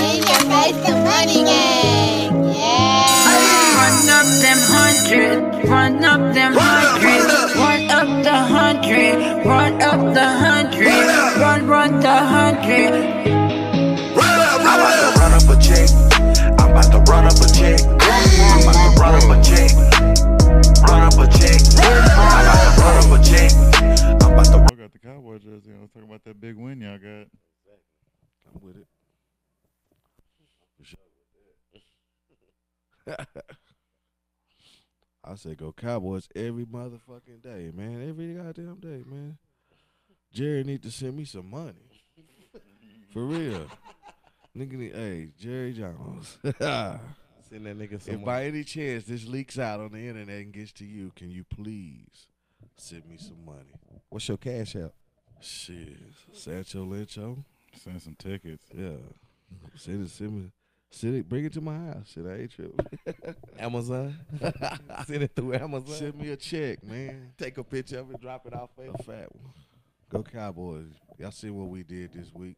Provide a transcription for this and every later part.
In your face, the money gang. Yeah. Run up them hundred, run up them hundred, run up the hundred, run up the hundred, run, run the hundred. I'm about to run up a check. I'm about to run up a check. I'm about to run up a check. Run up a check. I'm about to run up a check. I'm about to Y'all got the Cowboy jersey. I was talking about that big win y'all got. I'm with it. I say go Cowboys every motherfucking day, man. Every goddamn day, man. Jerry need to send me some money. For real. Nigga need, hey, Jerry Jones. Send that nigga some if by any chance this leaks out on the internet and gets to you, can you please send me some money? What's your cash out? Shit. Sancho Lencho. Send some tickets. Yeah. Send it, send me. Send it, bring it to my house. Shit, I ain't tripping. Amazon. Send it through Amazon. Send me a check, man. Take a picture of it, drop it off. A fat one. Go Cowboys. Y'all see what we did this week.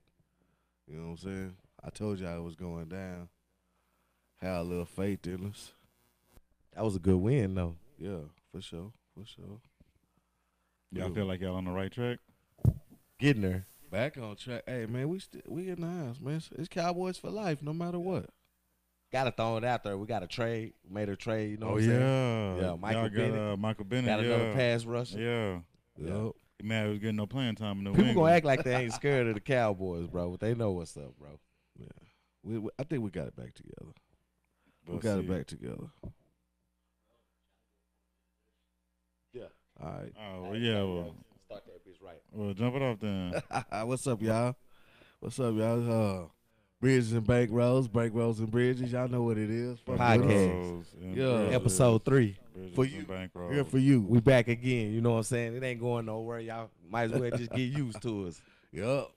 You know what I'm saying? I told y'all it was going down. Had a little faith in us. That was a good win, though. Yeah, for sure. For sure. Y'all feel like y'all on the right track? Getting there. Back on track. Hey man, we still we in the house, man. It's Cowboys for life, no matter what. Got to throw it out there. We got a trade. Made a trade. You know oh what I'm saying? yeah, Yeah, Michael Y'all got Bennett. uh, Michael Bennett. Got yeah. another pass rusher. Yeah, Yup. He mad he was getting no playing time in the People gonna act like they ain't scared of the Cowboys, bro. But they know what's up, bro. We, we, I think we got it back together. we got it back together. Yeah. All right. Oh well, yeah. Well, Start that bitch right. well, jump it off then. What's up, y'all? What's up, y'all? Uh, Bridges and Bankrolls, Bank Rolls and Bridges. Y'all know what it is. Fuck Podcast. with us. Rose and Yeah. Bridges. Episode three. Bridges For and you. Bankroll. Here for you. We back again. You know what I'm saying? It ain't going nowhere. Y'all might as well just get used to us. Yup.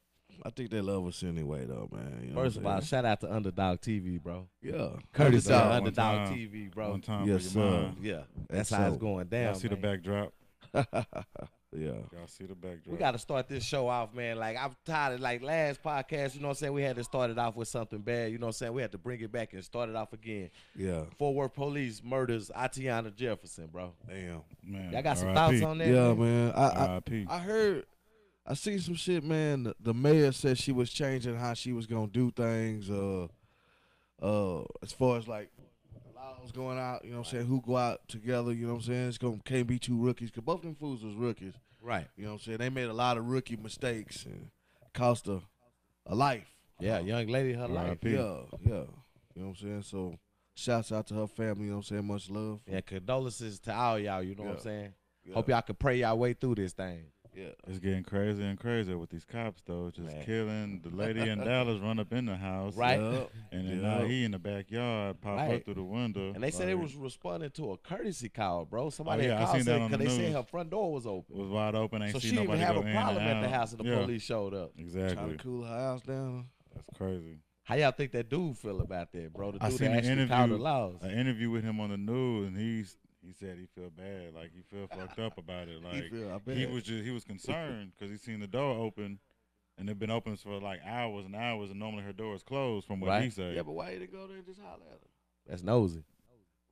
I think they love us anyway, though, man. You know First of all, shout out to Underdog TV, bro. yeah. Curtis of Underdog. Underdog time. TV, bro. One time Yes, for your sir. mind. Yeah, that's And how it's going down. Y'all see the backdrop. yeah. Y'all see the backdrop. We got to start this show off, man. Like I'm tired of like last podcast. You know what I'm saying? We had to start it off with something bad. You know what I'm saying? We had to bring it back and start it off again. Yeah. Fort Worth Police murders Atiana Jefferson, bro. Damn. man. Y'all got some RIP. thoughts on that? Yeah, man? man. I, I I heard, I seen some shit, man. The, the mayor said she was changing how she was gonna do things. Uh, uh, as far as like laws going out, you know what I'm saying? Who go out together? You know what I'm saying? It's gonna can't be two rookies because both of them fools was rookies. Right. You know what I'm saying? They made a lot of rookie mistakes and cost a, a life. Yeah, young lady, her life. Yeah, yeah. You know what I'm saying? So, shouts out to her family. You know what I'm saying? Much love. Yeah, condolences to all y'all. You know what I'm saying? Yeah. Hope y'all can pray y'all way through this thing. Yeah. It's getting crazier and crazier with these cops, though. Just Man. killing the lady in Dallas, run up in the house, Right. Yup. And then Yeah. now he in the backyard, pop Right. up through the window. And they said they was responding to a courtesy call, bro. Somebody Oh, yeah, I had called seen that on because the they said her front door was open. was wide open. Ain't so see she didn't nobody even have a problem at the house, and the yeah, police showed up. Exactly. Trying Exactly. to cool her house down. That's crazy. How y'all think that dude feel about that, bro? The I dude seen that an actually called the interview- laws. An interview with him on the news, and he's he said he feel bad, like he feel fucked up about it. Like feel- I he was just he was concerned because he seen the door open, and it been open for like hours and hours, and normally her door is closed from what he said. Yeah, but why you didn't go there and just holler at her? That's nosy.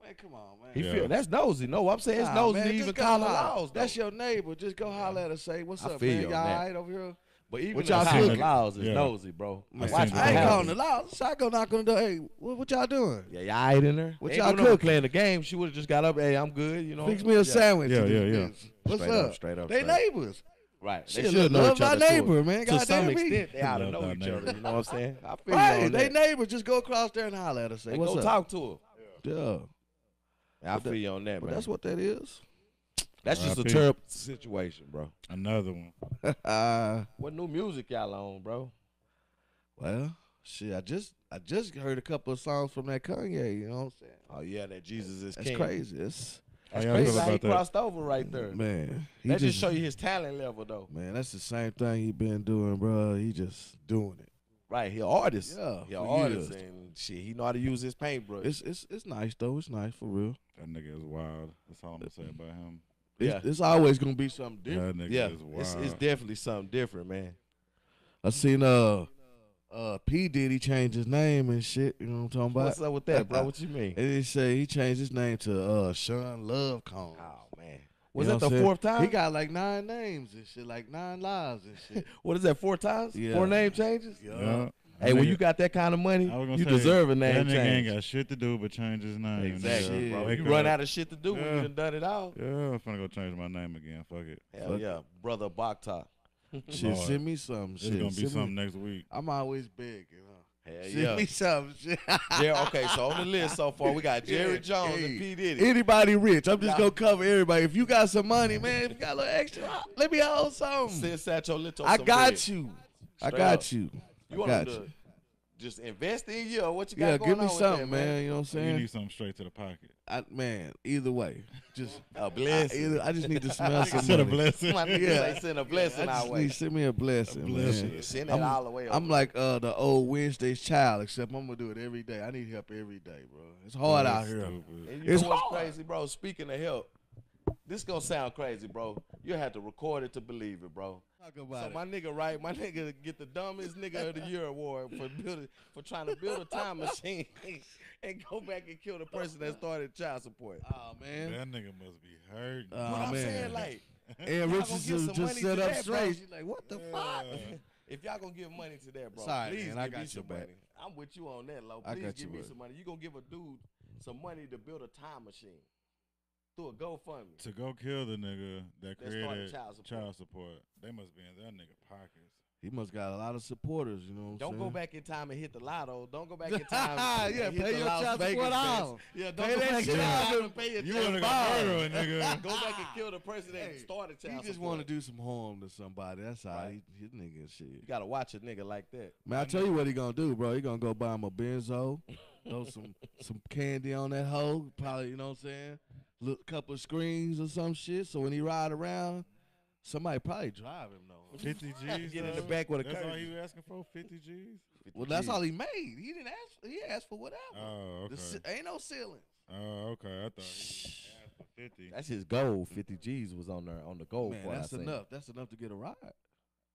Man, come on, man. He Yeah. feel that's nosy. No, I'm saying it's Nah, nosy man, to just even call the holler. laws. That's your neighbor. Just go holler at her. Say, "What's I up, feel man? you Y'all on all that. right over here?" But even What the y'all calling cooking? laws is Yeah. nosy, bro. Man, Watch I ain't calling happens. the law. So I go knock on the door. Hey, what, what y'all doing? Yeah, y'all ain't in there. What Ain't y'all doing cooking? playing the game. She would have just got up. Hey, I'm good. You know. Fix me a Yeah. sandwich. Yeah, yeah, yeah. What's Straight up, up? straight up, They straight. neighbors. Right. They Shit, should know love each thy other too. neighbor, man. To Goddamn some me. extent, they ought to Love know each other. You know what I'm saying? I feel you Right, they neighbors. Just go across there and holler at us. Say, Hey, "What's go up?" talk to her. Yeah, I feel you on that, but man. that's what that is. That's just a terrible situation, bro. Another one. uh, What new music y'all on, bro? well, shit. I just I just heard a couple of songs from that Kanye. You know what I'm saying? Oh yeah, that Jesus is That's king. crazy. It's That's How crazy feel how he about that? crossed over right there. man. He that just, show you his talent level, though. Man, that's the same thing he been doing, bro. He just doing it. Right, he an artist. Yeah, he an artist, years. and shit, he know how to use his paintbrush. It's it's it's nice though. It's nice for real. That nigga is wild. That's all I'm gonna say about him. It's, Yeah. it's always gonna be something different. nigga yeah, is wild. it's, it's definitely something different, man. I seen uh uh, P Diddy changed his name and shit. You know what I'm talking about? What's up with that, bro? What you mean? And he say he changed his name to uh Sean Love Combs. Oh man, was You that know what the fourth time? He got like nine names and shit, like nine lives and shit. what is that? Four times? Yeah. Four name changes? Yeah. Hey, when you got that kind of money, I was gonna you say, deserve a name That nigga change. ain't got shit to do but change his name. Exactly, nigga. You run out of shit to do when you done done it all. Yeah, I'm finna go change my name again. Fuck it. Hell yeah, brother Bakta. Shit, send me something. It's Shit, gonna be send me- something next week. I'm always big, you know. Hell Send yeah. me something. Shit. yeah. Okay, so on the list so far, we got Jerry Yeah, Jones hey. and P Diddy. Anybody rich, I'm just gonna cover everybody. If you got some money, man, if you got a little extra, let me hold something. Send Satcho Lito I some got bread. you. I got up. you. You want got them to just invest in you or what you got Yeah, going give me something, that, man. You know what I'm saying? You need something straight to the pocket. I, man, either way, just A I, blessing. either, I just need to smell some Send a money. blessing. My niggas Yeah. say send a blessing I our just way. need send me a blessing, blessing. man. Send that I'm- all the way over. I'm like uh the old Wednesday's child, except I'm gonna do it every day. I need help every day, bro. It's hard out here. Stupid. And you It's know what's hard. crazy, bro? Speaking of help, this gonna sound crazy, bro. You have to record it to believe it, bro. Talk So about my nigga, right? My nigga get the dumbest nigga of the year award for building for trying to build a time machine and go back and kill the person that started child support. Oh man. That nigga must be hurt. Uh, What Oh, I'm man. saying, like, And Richardson just money set up that, straight. She's like, what the fuck? if y'all gonna give money to that, bro, Sorry, please man, I give me got some your back. money. I'm with you on that, low. I Please got give your me back. some money. You gonna give a dude some money to build a time machine through a GoFundMe? To go kill the nigga that That started created child support. child support, they must be in that nigga pockets. He must got a lot of supporters, you know what I'm Don't saying? go back in time and hit the lotto. Don't go back in time. and Yeah, hit pay the your Las child Vegas support bets. off. Yeah, don't Pay go that back shit in off. time and pay your You child wanna go support. murder a nigga? Go back and kill the person that Hey, started He child just want to do some harm to somebody. That's all. Right. He, his nigga shit. You gotta watch a nigga like that. Man, I tell you what he gonna do, bro. He gonna go buy him a Benzo, throw some some candy on that hoe, probably you know what I'm saying. Look, couple of screens or some shit. So when he ride around, somebody probably drive him though. 50 G's. Get in the back with a That's all curtain. he was asking for? 50 G's? Well, that's all he made. He didn't ask. He asked for whatever. Oh, okay. ce- ain't no ceiling. Oh, okay. I thought he asked for 50. That's his goal. Fifty G's was on there on the goal Man, part. I that's enough. That's enough to get a ride.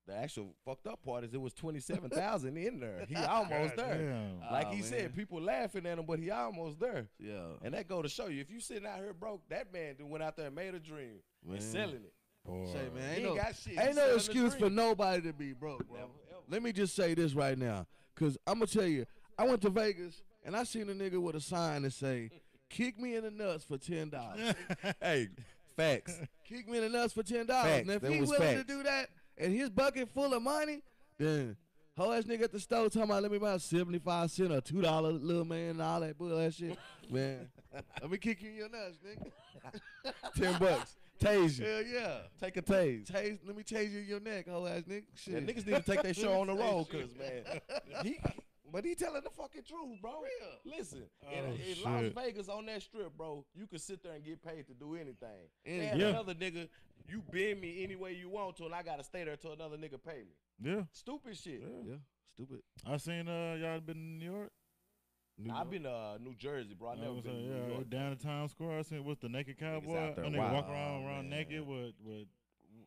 The actual fucked up part is it was twenty seven thousand in there. He almost there. Damn. Like Aw, he oh, man. said, people laughing at him, but he almost there. Yeah, And that go to show you, if you sitting out here broke, that man done went out there and made a dream man. and selling it. Boy. Say, man, He ain't ain't no, got shit. He ain't no selling the excuse for dream. nobody to be broke, bro. Never, ever. Let me just say this right now, cause I'm gonna tell you, I went to Vegas and I seen a nigga with a sign that say, "Kick me in the nuts for ten dollars." hey, facts. Kick me in the nuts for ten dollars. Facts. Now if That he was willing to facts. do that and his bucket full of money, then whole ass nigga at the store talking about let me buy seventy five cent or two dollar little man and all that bull ass shit. man, let me kick you in your nuts, nigga. Ten bucks. Tase you. Hell yeah. Take a tase. Tase, let me tase you in your neck, whole ass nigga. Shit. Yeah, niggas need to take their show on the road, cause man, he, but he telling the fucking truth, bro. Listen, in, Oh, in Las. Vegas on that strip, bro, you can sit there and get paid to do anything. Any- They had Yeah. another nigga, you bend me any way you want to, and I gotta stay there till another nigga pay me. Yeah. Stupid shit. Yeah, stupid. I seen uh y'all been in New York. New I've been uh, New Jersey, bro. I I never was, been uh, to yeah, New York. down in Times Square. I seen with the naked cowboy. out there That nigga walk wild. around Oh, around man. naked with with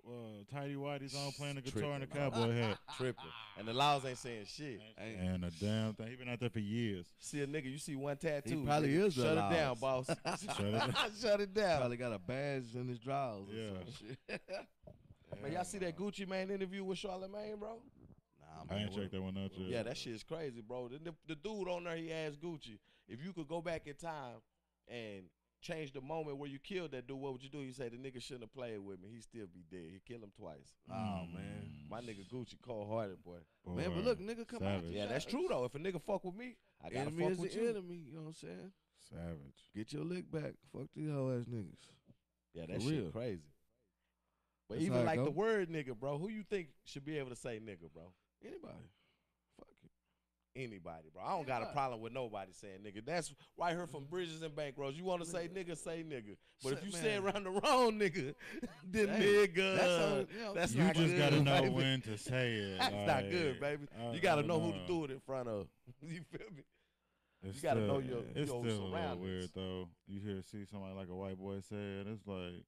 uh, tidy whities on playing the guitar and the cowboy hat. Tripping. And the laws ain't saying shit. And a damn thing. He been out there for years. See a nigga, you see one tattoo. He probably nigga, is Shut it down, boss. Shut it Shut it down. Probably got a badge in his drawers. or Yeah. some shit. Man, y'all see that Gucci Mane interview with Charlamagne, bro? Nah, I ain't checked that one out yet. Yeah, that shit is crazy, bro. The, the, the dude on there, he asked Gucci, if you could go back in time and change the moment where you killed that dude, what would you do? He said the nigga shouldn't have played with me. He'd still be dead. He killed him twice. Oh man. My nigga Gucci cold hearted, boy. Boy, Man, but look, nigga, come out. savage. Yeah, that's true though. If a nigga fuck with me, I gotta Enemy fuck is with the you. enemy. You know what I'm saying? Savage. Get your lick back. Fuck these hoe ass niggas. Yeah, that For shit real. crazy. But That's even like go. the word nigga, bro, who you think should be able to say nigga, bro? Anybody. Fuck it. Anybody, bro. I don't got a problem with nobody saying nigga. That's right here from Bridges and Bankrolls. You want to say nigga, say nigga. But if you man. say it around the wrong nigga, then Hey, nigga, that's all- you know, that's You not just good, gotta know baby. when to say it. That's not good, baby. I- You gotta I know who to do it in front of. You feel me? It's You gotta still, know your- It's your still a little surroundings. weird though. You hear see somebody like a white boy say it, it's like,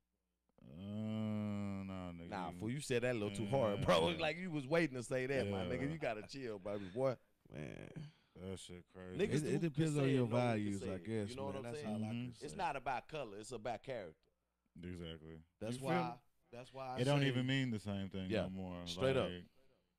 uh, nah, nigga. Nah, you- fool, you said that a little too hard, bro. Yeah. Like you was waiting to say that, my nigga. You gotta chill, baby boy. Man, That shit crazy. Niggas it, who it depends say on it your know who can values, say I it. guess. You know what. I'm That's saying? all I Mhm. can say. It's not about color. It's about character. Exactly. That's You feel why. me? That's why. I it don't say- even mean the same thing Yeah, no more. straight up. like,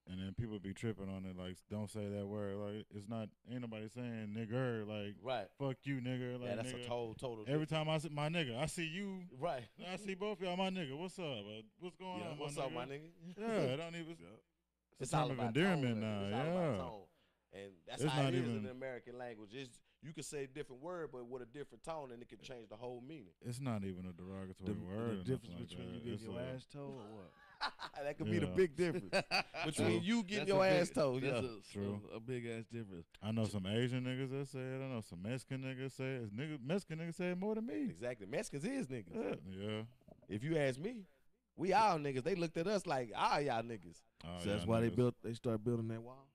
And then people be tripping on it, like, don't say that word. Like, it's not, ain't nobody saying nigger. Like, Right. fuck you, nigga. Like, yeah, that's nigga. a total, total. Every time I see my nigga, I see you. right. I see both y'all, my nigga. What's up? Uh, What's going Yeah, on, what's my up, nigga? my nigga? Yeah, I don't even. Yeah. It's, a term of about endearment tone, now. It's all yeah. about tone. And that's It's how not it is even- in the American language. It's, you can say a different word, but with a different tone, and it can change the whole meaning. It's not even a derogatory The, word. the difference like between that. you getting It's your a- ass towed or what? that could be the big difference between True. you getting That's your a ass big- told. That's Yeah. a, True. a, a big ass difference. I know some Asian niggas that say it. I know some Mexican niggas say it. Niggas, Mexican niggas say it more than me. Exactly. Mexicans is niggas. Yeah. yeah. If you ask me, we all niggas. They looked at us like all y'all niggas. Oh, So that's y'all why they built. They started building that wall.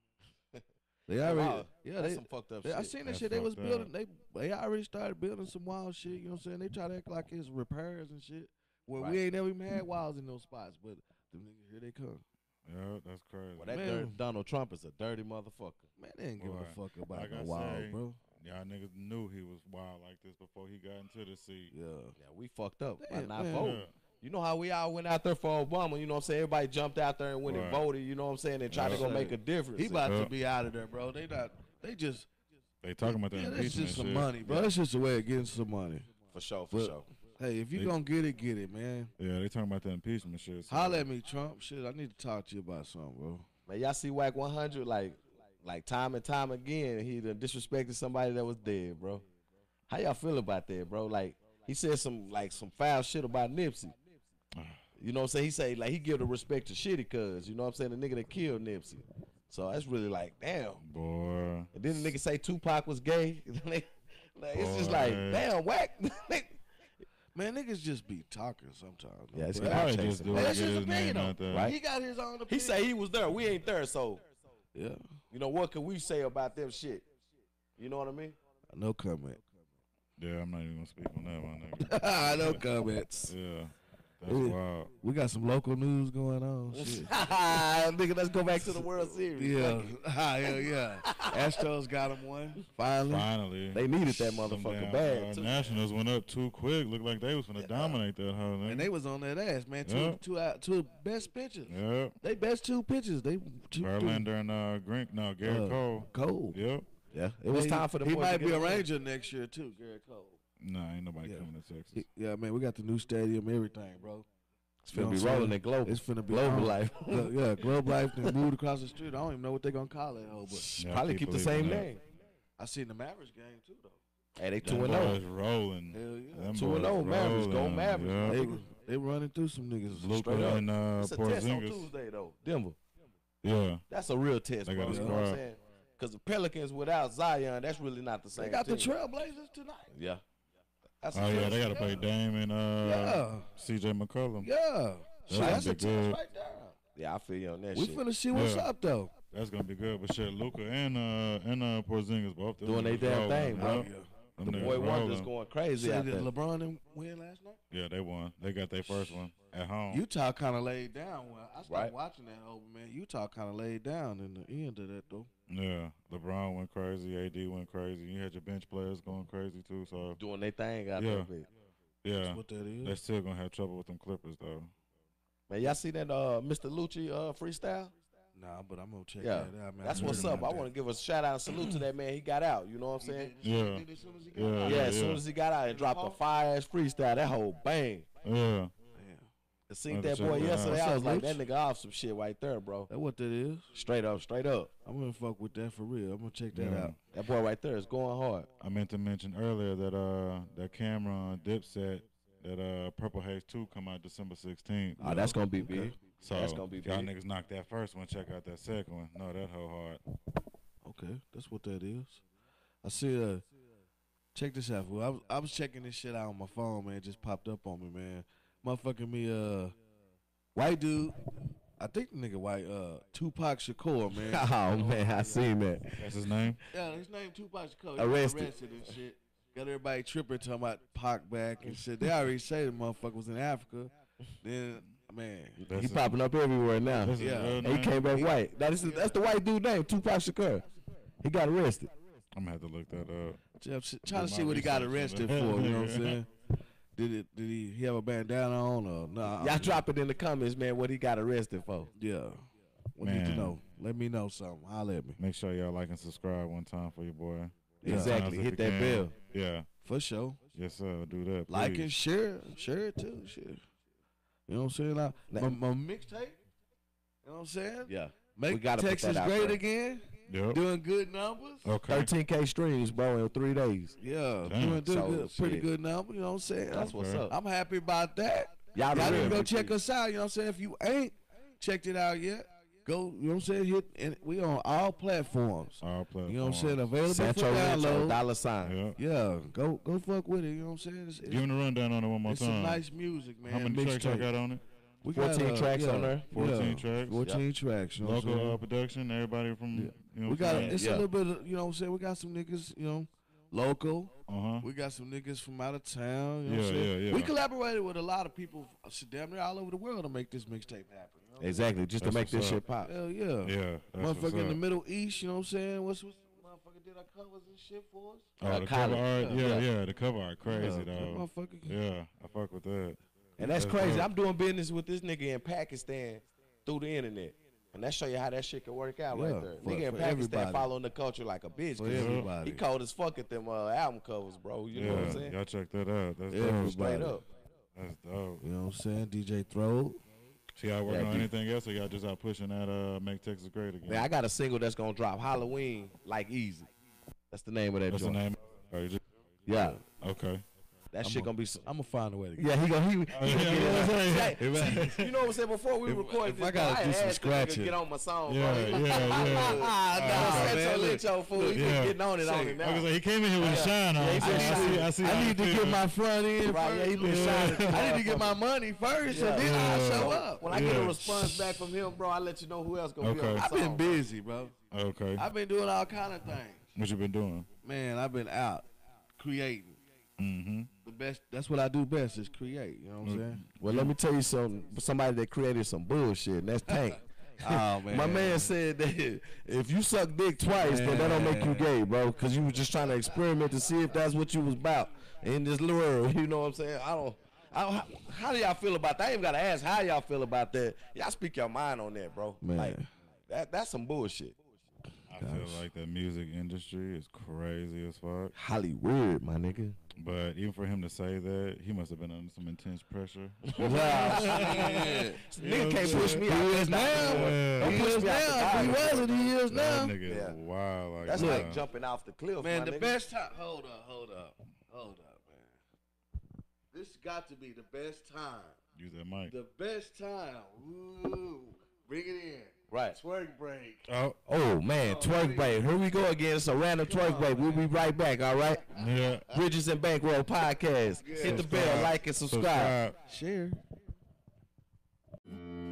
They Wow. Yeah, That's they. some fucked up they- shit. I seen that That's shit. They was fucked building. They they already started building some wild shit. You know what I'm saying? They try to act like it's repairs and shit. Well, Right. we ain't never even had walls in those spots, but them niggas here they come. Yeah, that's crazy. well, that Man. dirt, Donald Trump is a dirty motherfucker. Man, they ain't give Boy, a fuck about like no I walls, say, bro. Y'all niggas knew he was wild like this before he got into the seat. Yeah. Yeah, we fucked up by not man. voting. Yeah. You know how we all went out there for Obama. You know what I'm saying? Everybody jumped out there and went and voted. You know what I'm saying? And tried to go make a difference. He about Yeah. to be out of there, bro. They not. They just. They talking about that Yeah, that's impeachment just some shit. money, bro. That's just a way of getting some money. for sure, for But- sure. Hey, if you They- gonna get it, get it, man. Yeah, they talking about that impeachment shit. so- Holla at me, Trump. Shit, I need to talk to you about something, bro. Man, y'all see Wack 100 like, like time and time again. He done disrespected somebody that was dead, bro. How y'all feel about that, bro? Like he said some like some foul shit about Nipsey. You know what I'm saying? He say like he give the respect to Shitty cuz, you know what I'm saying? The nigga that killed Nipsey. So that's really like, damn. Boy. And then the nigga say Tupac was gay. like, it's just like, damn, Wack. Man, niggas just be talking sometimes. Yeah, it's bro. clout Probably just do man. That's his his opinion, though. Right. He got his own opinion. he say he was there. We ain't there. So, Yeah. you know, what can we say about them shit? You know what I mean? No comment. Yeah, I'm not even gonna speak on that one, nigga. no comments. Yeah, that's Ooh. wild. We got some local news going on. Shit. nigga, let's go back to the World Series. Yeah. Hell yeah. Astros got them one. Finally. Finally, They needed that motherfucker damn, bad. uh, too. Nationals went up too quick. Looked like they was gonna dominate that whole thing. And they was on that ass, man. Two, Yeah. two, out, two best pitchers. Yep. They best two pitchers. They two, Verlander and uh, Grink. No, Gerrit Uh, Cole. Cole. Yep. Yeah, it was He- time for the He boys to might be a a. Ranger next year too, Gerrit Cole. Nah, ain't nobody Yeah. coming to Texas. Yeah, man, we got the new stadium, everything, bro. It's You know be rolling saying? in global. It's finna be Globe Life. Yeah, Globe Life then moved across the street. I don't even know what they're gonna call it, hoe, but Yeah, Probably keep the same that. name. I seen the Mavericks game too though. Hey, they two and zero. boys rolling. Hell yeah. Them 2 and 0 Mavericks. Go. Mavericks, Yeah. They they running through some niggas. Luka Straight up. and uh, It's a test on Tuesday though. Denver. Yeah, That's a real test, They bro. got You know what I'm squad. saying? Because the Pelicans without Zion, that's really not the same. They got the. Trailblazers tonight. Yeah. That's a Oh yeah, they got to play Dame and uh, Yeah. C.J. McCollum. Yeah. Shit, gonna that's be a test good. right there. Yeah, I feel you on that We shit. finna see what's Yeah. up though. That's gonna be good. But shit, Luka and uh and uh Porzingis both Doing they niggas damn thing, bro. Yup. The Them niggas boy Wonder's rolling. going crazy See, out did there. LeBron them win last night? Yeah, they won. They got their first one at home. Utah kind of laid down. Well, I started Right. watching that over, man. Utah kind of laid down in the end of that though. yeah, LeBron went crazy. AD went crazy. You had your bench players going crazy too. So Doing their thing out Yeah. there. bitch. yeah, That's what that is. they're still gonna have trouble with them Clippers though. Man, y'all see that uh, Mr. Lucci uh, freestyle? Nah, but I'm gonna check Yeah. that out, man. That's what's up. I want to give a shout out and salute to that man. He got out. You know what I'm saying? that. Yeah. Did it as soon as he got Yeah. out? Yeah, as soon yeah. as he got out and dropped a fire ass freestyle, that whole bang. Yeah, Damn. I seen Have to that check boy that out. yesterday. What's I up, was like, Luch? that nigga off some shit right there, bro. That what that is? Straight up, straight up. I'm gonna fuck with that for real. I'm gonna check that Yeah. out. That boy right there is going hard. I meant to mention earlier that uh that Cam'ron Dipset that uh Purple Haze Two come out December 16th. Oh, that's gonna be big. So that's gonna be if y'all big. niggas knock that first one, check out that second one. No, that whole hard. Okay, that's what that is. I see. Uh, check this out. Fool. I was I was checking this shit out on my phone, man. It just popped up on me, man. Motherfucking me, uh, white dude. I think the nigga white, uh, Tupac Shakur, man. oh man, I seen that. That's his name. yeah, his name Tupac Shakur. He got Arrested. arrested and shit. Got everybody tripping talking about Pac back and shit. They already say the motherfucker was in Africa. Then man, That's he his- popping up everywhere now. Yeah. he came back white. That is that's the white dude name, Tupac Shakur. He got arrested. I'm gonna have to look that up. Jeff, s- trying to see what he got arrested for. You know what I'm saying? Did it? Did he, he have a bandana on or nah? Y'all drop it in the comments, man. What he got arrested for? Yeah. We need to know. Let me know something. Holler at me. Make sure y'all like and subscribe one time for your boy. Yeah. Exactly. If Hit that can. bell. Yeah. For sure. Yes, sir. Do that. Like please. and share. Share it too. Shit. You know what I'm saying? I, Now- my, my mixtape. You know what I'm saying? Yeah. Make We gotta put Texas that out great there. again. Yep. Doing good numbers. Okay. 13k streams, bro, in three days. Yeah, Damn. doing, doing So, good, pretty good number. You know what I'm saying? That's what's Okay. up. I'm happy about that. Y'all, the Y'all need real to go check us out. You know what I'm saying? If you ain't checked it out yet, go. You know what I'm saying? Hit and we on all platforms. All platforms. You know what I'm saying? Available Sancho for Rancho, download. dollar sign. Yeah. Yeah, go go fuck with it. You know what I'm saying? It's, Give him the rundown on it one more it's time. some nice music, man. How many tracks I got on it? We 14 got, uh, tracks yeah, on there? 14 yeah, tracks. 14 tracks. You know what I'm Local uh, production. Everybody from. You know we got I'm it's Yeah. a little bit. Of, you know what I'm saying? We got some niggas. You know, local. Uh huh. We got some niggas from out of town. You know Yeah, what I'm yeah, yeah. We collaborated with a lot of people, uh, damn near all over the world, to make this mixtape happen. You? Exactly, just to make this what's shit pop. Hell yeah. Yeah. That's what's Motherfucker in the up. Middle East, you know what I'm saying? What's what's motherfucker did our covers and shit for us? Oh, Uh, the Khaled. cover art. Yeah. Yeah, yeah. The cover art. Crazy, yeah, that dog. Motherfucker. Yeah. I fuck with that. And that's That's crazy. I'm doing business with this nigga in Pakistan through the internet. And that show you how that shit can work out Yeah, right there. for- nigga in for Pakistan everybody. following the culture like a bitch. For 'cause everybody. He cold as fuck at them uh, album covers, bro. You know what I'm saying? Y'all check that out. That's Everybody. dope. Straight up. That's dope. You know what I'm saying? DJ Throw. So y'all working Yeah, on anything else, or y'all just out pushing that uh, make Texas great again? Man, I got a single that's gonna drop Halloween like easy. That's the name of that What's the name? Yeah. okay. That shit gonna be I'ma find a way to get Yeah, he gonna he, he Oh, yeah, get yeah, out. yeah, Hey, see, You know what I'm saying? Before we If- recorded if this, I gotta bro, do some asked the nigga scratching. Get on my song, Yeah, bro. yeah, yeah. Ah, Nah, nah, man, Sancho look. Licho, fool. He Yeah. been getting on it on Say, it I was now. he came in here with a shine on. Yeah, he I see, I see, I see. I need to get my front end Right, yeah, he been Yeah. shining. I need to get my money first, and then I'll show up. When I get a response back from him, bro, I let you know who else gonna be on the I've been busy, bro. Okay. I've been doing all kind of things. What you been doing? Man, I've been out creating. Mm-hmm. The best. That's what I do best is create. You know what I'm saying? Well, let me tell you something. Somebody that created some bullshit, and that's Tank. Oh man. My man said that if you suck dick twice, then that don't make you gay, bro. Because you was just trying to experiment to see if that's what you was about in this little world. You know what I'm saying? I don't. I don't how, how do y'all feel about that? I ain't even gotta ask how y'all feel about that. Y'all speak your mind on that, bro. Man. Like that. That's some bullshit. I feel like the music industry is crazy as fuck. Hollywood, my nigga. But even for him to say that, he must have been under some intense pressure. Nigga can't push me out. That's not Yeah. He push is me out the now. He wasn't, he is That now. nigga Yeah. is wild. Like That's that. like jumping off the cliff, Man, my the nigga. best time. Hold up, hold up, hold up, man. This got to be the best time. Use that mic. The best time. Ooh, bring it in. Right. Twerk break. Oh, Oh man, twerk break. Here we go again. It's a random twerk break. We'll be right back. All right. yeah. Bridges and Bankroll podcast. Hit the bell, like and subscribe. Share.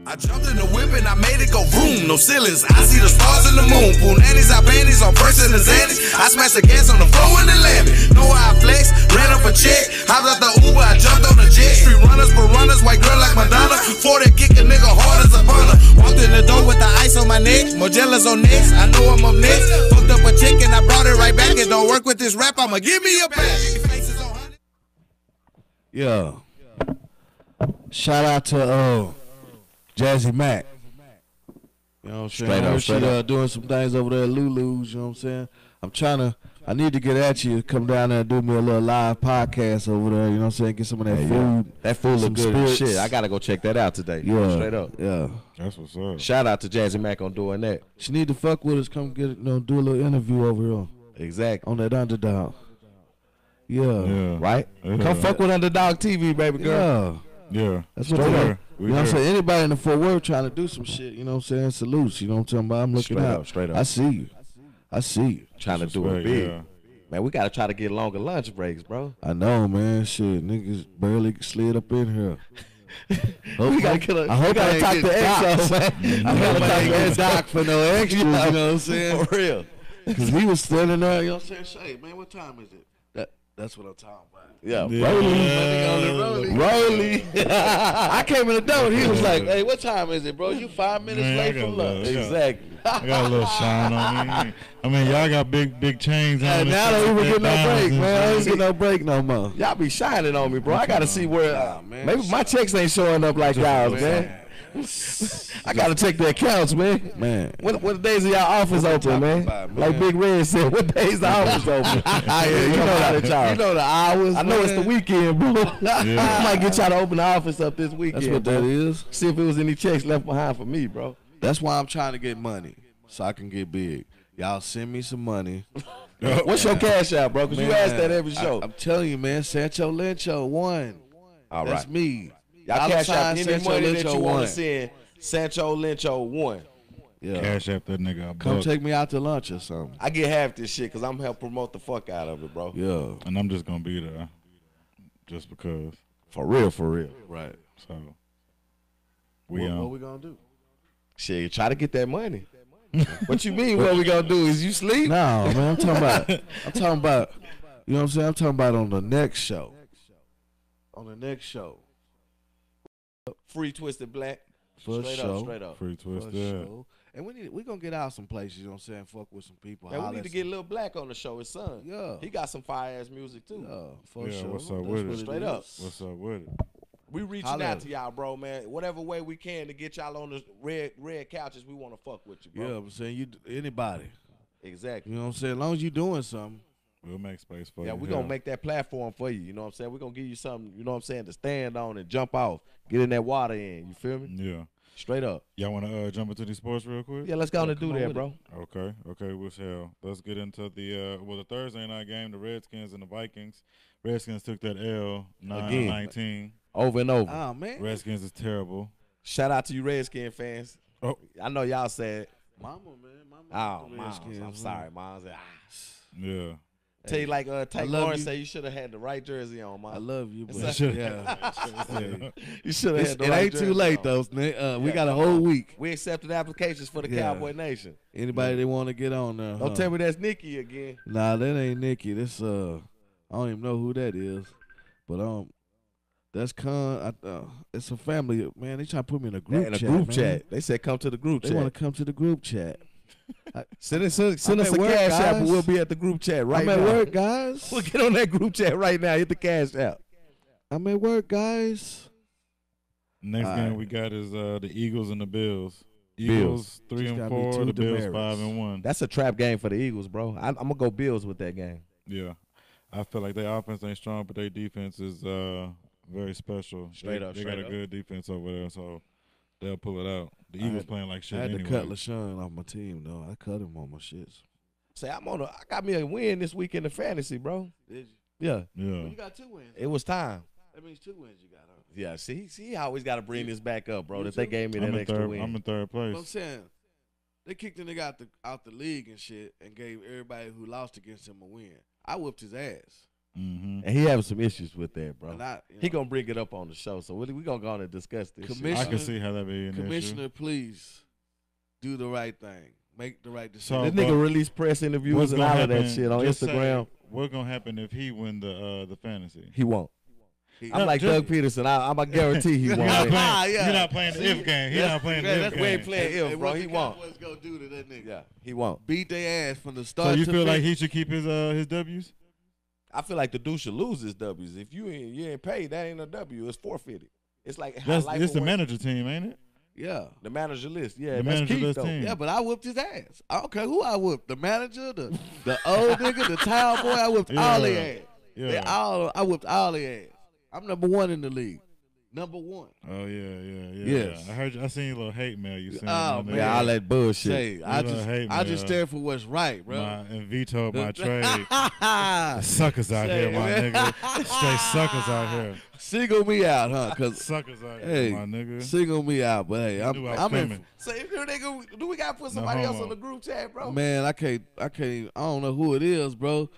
I jumped in the whip and I made it go boom. No ceilings, I see the stars in the moon. Pool nannies, I panties on purse and zannies. I smashed the gas on the floor in the lammy. Know how I flex, ran up a check. Hopped out the Uber, I jumped on the jet. Street runners for runners, white girl like Madonna. 40 kick a nigga hard as a burner. Walked in the door with the ice on my neck. Mojellas on next, I know I'm up next. Fucked up a chick and I brought it right back. It don't work with this rap, I'ma give me a back. Yeah. Shout out to uh, Jazzy Mac. You know what I'm saying? Straight up, straight she uh, doing some things over there at Lulu's, you know what I'm saying? I'm trying to, I need to get at you, come down there and do me a little live podcast over there, you know what I'm saying? Get some of that food. That food Some look good spirits. shit. I gotta go check that out today. Yeah. Straight up. Yeah. That's what's up. Shout out to Jazzy Mac on doing that. She need to fuck with us, come get, you know, do a little interview over here Exactly. on that underdog. Yeah. Yeah. Right? Yeah. Come fuck with Underdog TV, baby girl. Yeah. That's what Straight I'm up. You know what I'm saying? Anybody in the Fort Worth trying to do some shit, you know what I'm saying? Salutes, you know what I'm talking about? I'm looking Straight out. up, straight up. I see you. I see you. Trying to do it big. yeah. Man, we gotta try to get longer lunch breaks, bro. I know, man. Shit, niggas barely slid up in here. We gotta I- kill a- I hope gotta I talk to doxxed. man. I I talk to docked for no extras, you know what I'm saying? For real. Because he was standing there, you know what I'm saying? Shay, man, what time is it? That That's what I'm talking about. Yeah, Yeah. Rolly. Rolly. I came in the door and he was like, "Hey, what time is it, bro? You five minutes Man, late got from lunch." Exactly. I got a little shine on me. I mean, y'all got big, big chains on. Hey, and now I don't even get no break, man. I don't get no break no more. Y'all be shining on me, bro. I gotta see where. Nah, man. maybe my checks ain't showing up like y'all, man. I gotta check the accounts, man. Man. What what days are y'all office open, man? about, man? Like Big Red said, what days the office open? yeah, you know y'all. You know the hours. I know it's the weekend, bro. I might get y'all to open the office up this weekend. That's what bro. that is. See if it was any checks left behind for me, bro. That's why I'm trying to get money so I can get big. Y'all send me some money. What's your cash out, bro? Because you ask that every show. I, am telling you, man. Sancho Lencho uh, one. All That's right. me. Y'all Dollar cash out any Sancho money that you want one. to send. Sancho Lencho one. Yeah. Cash app that nigga. a Come buck. take me out to lunch or something. I get half this shit because I'm help promote the fuck out of it, bro. Yeah. and I'm just gonna be there, just because. For real, for real. Right. So we what, um, what we gonna do? Shit, try to get that money. what you mean? What we gonna do? Is you sleep? No, man. I'm talking about. I'm talking about. You know what I'm saying? I'm talking about on the next show. On the next show. Free twisted black. For straight show. up, straight up. free For twisted. show. And we need we gonna get out some places. You know what I'm saying? Fuck with some people. Man, we need to get some- Lil Black on the show. His son. Yeah. He got some fire ass music too. Yeah, for Yeah, sure. what's up That's with it? Straight up. What's up with it? We reaching Holla. out to y'all, bro, man. Whatever way we can to get y'all on the red red couches, we want to fuck with you, bro. Yeah, I'm saying you anybody. Exactly. You know what I'm saying? As long as you doing something. We'll make space for Yeah, you. we're gonna make that platform for you. You know what I'm saying? We're gonna give you something, you know what I'm saying, to stand on and jump off. Get in that water in. You feel me? Yeah. Straight up. Y'all want to uh, jump into these sports real quick? Yeah, let's go on and do on that, with bro. Okay. Okay. What's hell? Let's get into the uh, well the Thursday night game. The Redskins and the Vikings. Redskins took that L 9-19. Over and over. Oh man. Redskins is terrible. Shout out to you Redskin fans. Oh. I know y'all said, Mama, man. Mama. oh, Redskins, I'm man. sorry, moms. Ah. Yeah. Tell you like uh, Tank Lawrence you. say you should have had the right jersey on, man. I love you, but a- yeah. Yeah. You should have had the it right ain't too late on. though. Uh, we Yeah, got a whole week. We accepted applications for the Yeah. Cowboy Nation. Anybody that want to get on there? Don't huh? tell me that's Nikki again. Nah, that ain't Nikki. This uh, I don't even know who that is, but um, that's Con. I, uh, it's a family man. They trying to put me in a group in a chat. group man. chat. They said come to the group They chat. want to come to the group chat. Send us, send, send I'm us a work, cash app and we'll be at the group chat right now. I'm now. at work, guys. We'll get on that group chat right now. Hit the cash app. I'm at work, guys. Next All game right. we got is uh, the Eagles and the Bills. Bills. Eagles three Just and four. two The Bills five and one. That's a trap game for the Eagles, bro. I, I'm gonna go Bills with that game. Yeah, I feel like their offense ain't strong, but their defense is uh very special. Straight they, up, they straight got a good defense over there, so they'll pull it out. The I Eagles had- playing like shit I had anyway. to cut LaShawn off my team though. I cut him on my shits. Say I'm on. A, I got me a win this week in the fantasy, bro. Did you? Yeah, yeah, You got two wins. it was time. That means two wins you got. Huh? Yeah, see, see, he always got to bring this back up, bro. You That they gave me I'm that extra third. win. I'm in third But I'm saying they kicked the nigga out the out the league and shit, and gave everybody who lost against him a win. I whooped his ass. Hmm and he having some issues with that, bro. And I, you He know, gonna bring it up on the show, so we we gonna go on and discuss this. shit. I can see how that be an Commissioner, please do the right thing. Make the right So- decision. This nigga release press interviews What's and gonna of that happen? shit on just say, Instagram. what's gonna happen if he win the uh the fantasy? He won't. He- I'm No, like just- Doug Pederson. I, I'm a guarantee he You're won't. not win. playing, Ah, yeah. you're not playing the See, if game. He's not playing yeah, the that's if we ain't game. playing And- if, and bro. He won't. Cowboys gonna do to that nigga? Yeah, he won't. Beat their ass from the start. So you to feel like he should keep his uh his W's? I feel like the dude should lose his W's. If you ain't you ain't paid, that ain't a W. It's forfeited. It's like how That's it's the manager team, ain't it? Yeah. The manager list. Yeah, The that's list though. team. Yeah, but I whooped his ass. I don't care who I whooped. The manager, the the old nigga, the town boy. I whooped all Yeah. their ass. They all I whooped all their ass. I'm number one in the league. Number one. Oh yeah, yeah, yeah. Yes. I heard. You, I seen a little hate mail you sent. Oh, man. Yeah, all that bullshit. Say, I You just don't I me, just stand for what's right, bro. My, and vetoed my trade. trade. Suckers out Say, here, my man. nigga. Straight suckers out here. Single me out, huh? Cause Suckers out Hey, here, my nigga. single me out, but hey, I'm, I was I'm in, coming. So if you nigga, do we gotta put somebody else on the group chat, bro? Man, I can't, I can't, I don't know who it is, bro.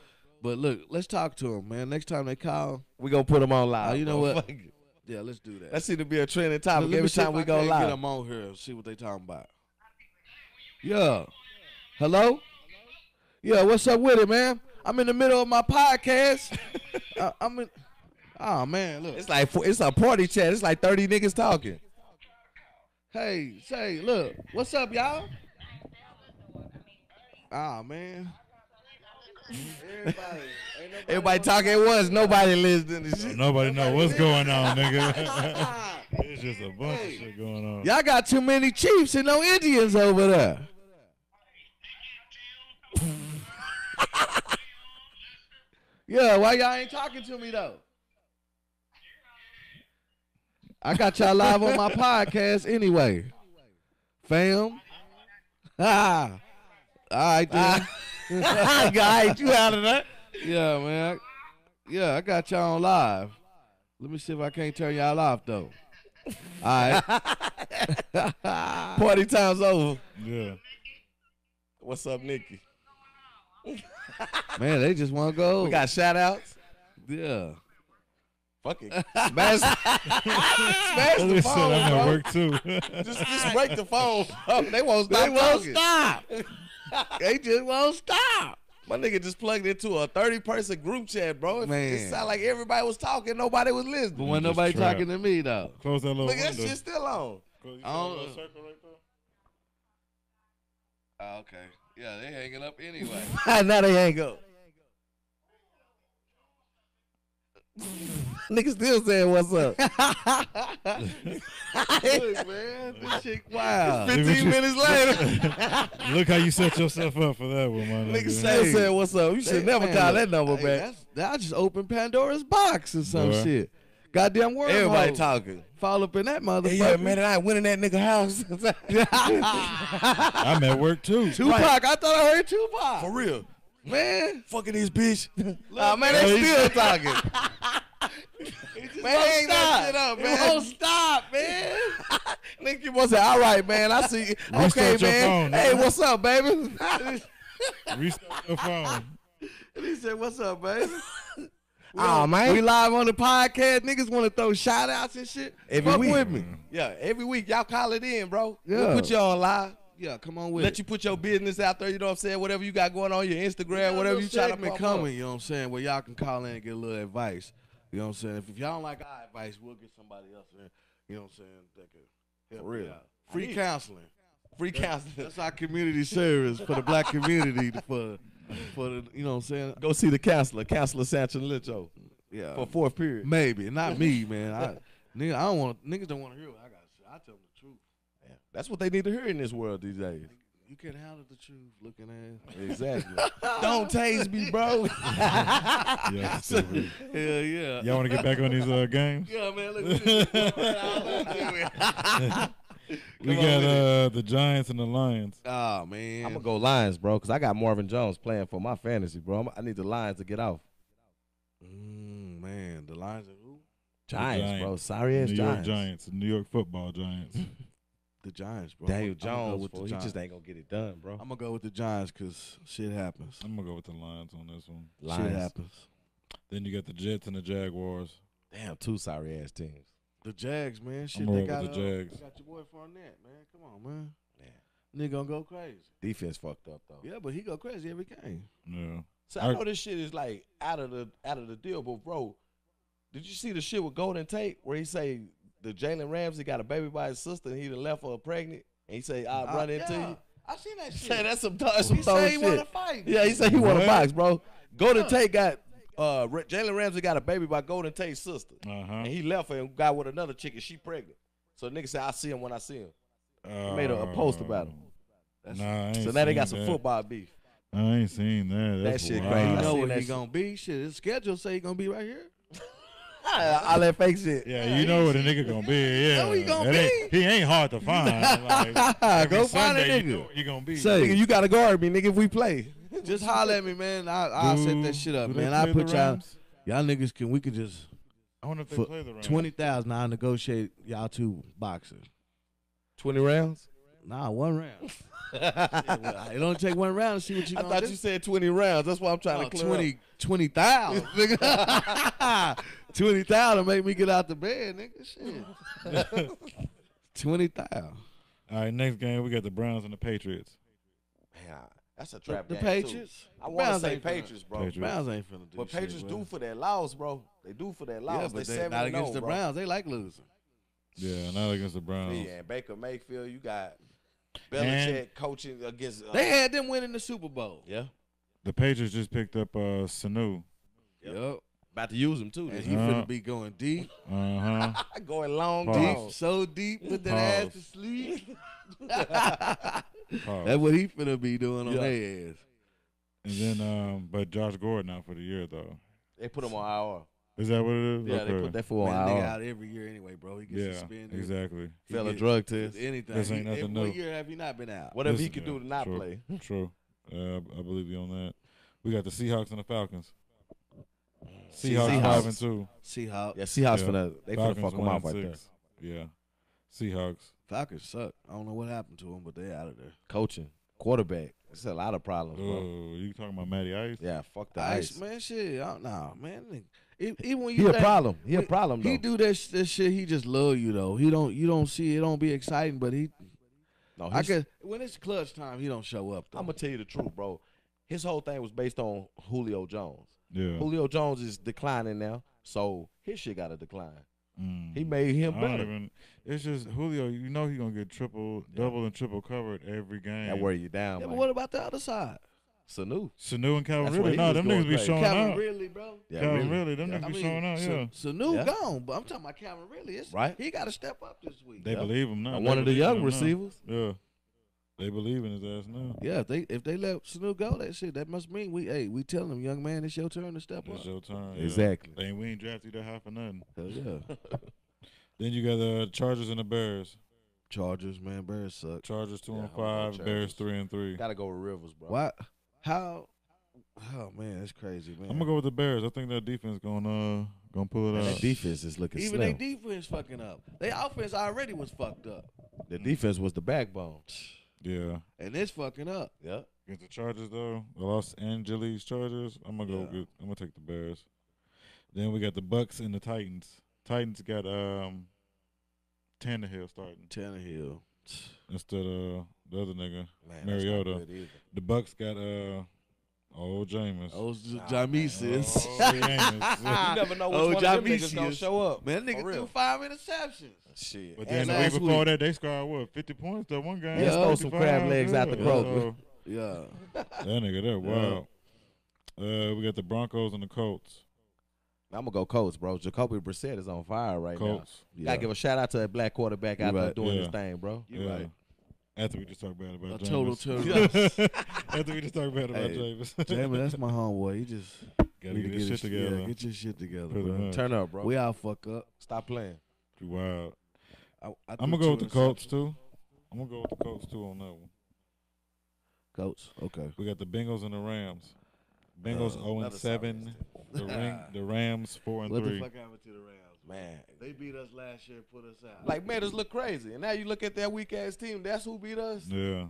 But look, let's talk to him, man. Next time they call, We gonna put him on oh, live. Oh, you know bro. what? Fuck it. yeah, let's do that. That seem to be a trending topic every time we go can't Get them on here and see what they talking about. Yeah. Hello. Yeah, what's up with it, man? I'm in the middle of my podcast. I, I mean, oh man, look. It's like it's a party chat. It's like thirty niggas talking. Hey, say, look, what's up, y'all? Ah man. Everybody, ain't Everybody talking at once. Nobody listening to shit. Nobody know what's going on, nigga. it's just a bunch of shit going on. Y'all got too many chiefs and no Indians over there. yeah, why y'all ain't talking to me though? I got y'all live on my podcast anyway. Fam. Ah. All right, then. Guys, you out of that? Yeah, man. Yeah, I got y'all on live. Let me see if I can't turn y'all off though. All right. Party time's over. Yeah. What's up, Nikki? Man, they just want to go. We got shout outs. yeah. Fuck it. Smash, smash the They said phone, I'm at work too. Just, just break the phone. bro. They won't stop They won't talking. stop. they just won't stop. My nigga just plugged into a 30 person group chat, bro. It, Man. it sounded like everybody was talking, nobody was listening. But listening. when nobody trapped. talking to me though. Close that little Look, that shit's still on. Close- you see I that don't- little circle right there? Oh, okay. Yeah, they hanging up anyway. now they hang up. Nigga still saying what's up. Look, man, this shit wow. 15 minutes later, Look how you set yourself up for that one, my nigga nigga. still Hey. saying what's up. You should never Man, call that number, hey, man. That's, that just opened Pandora's box or some Boy. shit. Goddamn world. Everybody talking. Fall up in that motherfucker. Hey, yeah, man, I went in that nigga house. I'm at work too. Tupac, I thought I heard Tupac. For real. Man. Fucking this bitch. Oh, man, they still talking. man, hang that shit up, It man. won't stop, man. Nigga keep on saying, all right, man, I see. Okay, Restart your man. phone, hey, nigga. what's up, baby? Restart your phone. he said, "What's up, baby?" Aw, ah, man. We live on the podcast. Niggas want to throw shout outs and shit. Every Fuck week. with me. Yeah, every week y'all call it in, bro. Yeah. We'll put you on live. Yeah, come on with Let it. you put your business out there. You know what I'm saying? Whatever you got going on your Instagram, whatever you trying to segment pump coming, up. you know what I'm saying? Where y'all can call in and get a little advice. You know what I'm saying? If, if y'all don't like our advice, we'll get somebody else in. You know what I'm saying? That could help For real. Free counseling. Free counseling. That's our community service for the black community for for the you know what I'm saying? Go see the counselor, Counselor Sancho Licho, Yeah. for fourth period. Maybe. Not me, man. I nigga, I don't want niggas don't want to hear what I got to say. I tell them the truth. Yeah, That's what they need to hear in this world these days. You can't handle the truth looking ass. Exactly. Don't tase me, bro. Yeah, stupid. Hell yeah. Y'all want to get back on these uh, games? Yeah, man, look at We Come got with uh, the Giants and the Lions. Oh man. I'm gonna go Lions, bro, because I got Marvin Jones playing for my fantasy, bro. I'm- I need the Lions to get off. Mm, man, the Lions are who? Giants, bro. Giants. Sorry ass New York Giants. Giants, New York Football Giants. The Giants, bro. Daniel I'm gonna go Jones, with the fool, he Giants. just ain't gonna get it done, bro. I'm gonna go with the Giants because shit happens. I'm gonna go with the Lions on this one. Shit Lions. happens. Then you got the Jets and the Jaguars. Damn, two sorry ass teams. The Jags, man. Shit, gonna they roll got with the uh, Jags. they got your boy Fournette, man. Come on, man. Yeah. Nigga gonna go crazy. Defense fucked up though. Yeah, but he go crazy every game. Yeah. So I I- know this shit is like out of the out of the deal, but bro, did you see the shit with Golden Tate where he say the Jalen Ramsey got a baby by his sister and he done left her pregnant and he say I'll Uh, run into yeah, you. I seen that shit. Say that's some that's some he throw said he shit. want to fight. Yeah, he said he want a What? box, bro. Golden Yeah. Tate got uh Jalen Ramsey got a baby by Golden Tate's sister, Uh huh. and he left her and got with another chick and she pregnant. So nigga said I see him when I see him. He made a- a post about him. Nah, I ain't So now they got seen some that. football beef. I ain't seen that. That's shit wild. crazy. You know where he gonna be? Shit, his schedule say he gonna be right here. All that fake shit. Yeah, you know where the nigga gonna be. Yeah, know he gonna It ain't- He ain't hard to find. Like, every Go find a Sunday, You nigga. know where he gonna be. Say- Nigga, you gotta guard me, nigga, if we play. Just holler at me, man. I, I'll set Do- that shit up, do they man. I play put the y'all, Rams? y'all niggas can we could just I wonder if they for play the Rams. twenty thousand. I negotiate y'all two boxers. 20 rounds? Nah, one round. It only take one round to see what you I gonna thought do. you said 20 rounds. That's why I'm trying Oh, to clear 20 up. 20,000, nigga. 20,000 make me get out the bed, nigga. Shit. 20,000. All right, next game we got the Browns and the Patriots. Man, That's a trap the game Patriots. too. I The want to Browns say ain't Patriots, bro. Patriots. Browns ain't finna do But shit, Patriots bro. do for that loss, bro. They do for that loss. Yeah, but they, seven not against oh, the bro. Browns. They like losing. Yeah, not against the Browns. Yeah, and Baker Mayfield, you got And- Belichick coaching against. Uh, They had them winning the Super Bowl. yeah, The Patriots just picked up uh, Sanu. Yep. about to use him too. And This he Uh, finna be going deep, Uh huh. going long, Pause. deep, so deep, put that ass to sleep. That's and what he finna be doing on Yeah. their ass. And then, um, but Josh Gordon out for the year though. They put him on IR. Is that what it is? Yeah, they Okay. put that fool Man, on nigga IR. out every year anyway, bro. He gets Yeah, suspended. exactly. He Fell a drug test. Anything. This ain't He- nothing every- What new. year have he not been out? Whatever he Listen, could do to not true. play. True. Uh, I believe you on that. We got the Seahawks and the Falcons. Seahawks, Seahawks. five and two. Seahawks. Yeah, Seahawks Yeah. finna they Falcons finna fuck him one off and right there. Yeah. Seahawks. Falcons suck. I don't know what happened to them, but they out of there. Coaching, quarterback. It's a lot of problems, bro. Oh, you talking about Matty Ice? Yeah, fuck the Ice, ice. man, shit. I don't know, man. E- Even when you He you a think- problem. He a problem though. He do that, that shit. He just love you though. He don't. You don't see. It don't be exciting, but he. No, I he's- guess when it's clutch time, he don't show up. Though. I'm gonna tell you the truth, bro. His whole thing was based on Julio Jones. Yeah. Julio Jones is declining now, so his shit got to decline. Mm. He made him I better. even. It's just Julio. You know he gonna get triple, double, and triple covered every game. That wear you down, yeah, man. but what about the other side? Sanu. Sanu and Calvin That's Ridley. he No, was them going niggas be crazy. showing Calvin out. Ridley, bro. Yeah, Calvin really. Ridley, them Yeah. niggas I be showing out. Sa- Yeah, Sanu Yeah. gone, but I'm talking about Calvin Ridley. It's, Right. He got to step up this week. they Yeah. believe him now. One of the believe young him now. receivers. Yeah, they believe in his ass now. Yeah, if they if they let Sanu go, that shit that must mean we hey we telling him, young man, it's your turn to step It's up. your turn. yeah. Exactly. They we ain't draft you that high for nothing. Hell yeah. Then you got the Chargers and the Bears. Chargers, man, Bears suck. Chargers two Yeah, and five. Bears three and three. Gotta go with Rivers, bro. Why? How? Oh man, that's crazy, man. I'm gonna go with the Bears. I think that defense gonna uh gonna pull it Man, out. defense is looking Even their slim. defense fucking up. Their offense already was fucked up, the defense was the backbone. yeah. and it's fucking up. Yeah. Against the Chargers though, the Los Angeles Chargers. I'm gonna go. Yeah. Get, I'm gonna take the Bears. Then we got the Bucks and the Titans. Titans got um Tannehill starting Tannehill. instead of the other nigga. Man, Mariota. That's not good either. The Bucks got uh old Jameis. Nah, Jamesis. Oh, Jameis. you never know which one of them niggas Jamesius. gonna show up. Man, that nigga threw five interceptions. Shit. But And then the week before week- that, they scored what fifty points that one game. Yeah, stole some crab legs out the Yeah, Kroger. so Yeah. That nigga, that wow. Uh, we got the Broncos and the Colts. I'm gonna go Colts, bro. Jacoby Brissett is on fire right Colts. now. Gotta give a shout out to that black quarterback out You there doing Yeah. his thing, bro. You yeah. right. After we just talked bad about A Jameis. total turn. After we just talked bad about Hey, Jameis. Jamie, that's my homeboy. He just Gotta need get his shit his- together. Yeah, get your shit together, Pretty bro. much. Turn up, bro. We all fuck up. Stop playing. Too wild. I, I I'm gonna go with the Colts too. I'm gonna go with the Colts too on that one. Colts. Okay. We got the Bengals and the Rams. Bengals Uh, 0 and 7. The ring, the Rams 4 and What 3. the fuck happened to the Rams? Man. They beat us last year, put us out. Like, man, this look crazy. And now you look at that weak ass team. That's who beat us. Yeah.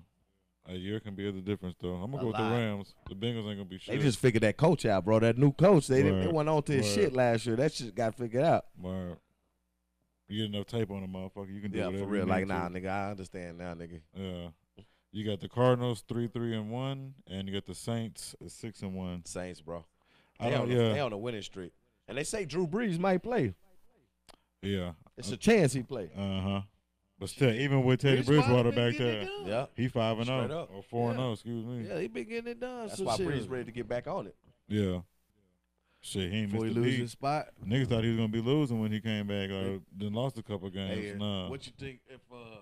A year can be the difference though. I'm gonna A go with the Rams. The Bengals ain't gonna be shit. They just figured that coach out, bro. That new coach. They didn't, they went on to his Word. shit last year. That shit got figured out. Word. You get enough tape on a motherfucker, you can do Yeah, whatever for real. you Like, need to. nah, nigga, I understand now, nigga. Yeah. You got the Cardinals three three and one, and you got the Saints six and one. Saints, bro. They on, don't. the, Yeah. they on a winning streak. And they say Drew Brees might play. Yeah. It's a chance he played. Uh huh. But still, even with Teddy Bridgewater Bridgewater back there. Yeah. he five and Straight zero up. or four and Yeah. zero. Excuse me. Yeah, he been getting it done. That's so why shit. Brees ready to get back on it. Yeah. Shit, he ain't Before he missed the lose his spot. Niggas thought he was gonna be losing when he came back. Or then lost a couple games. Hey, nah. what you think if uh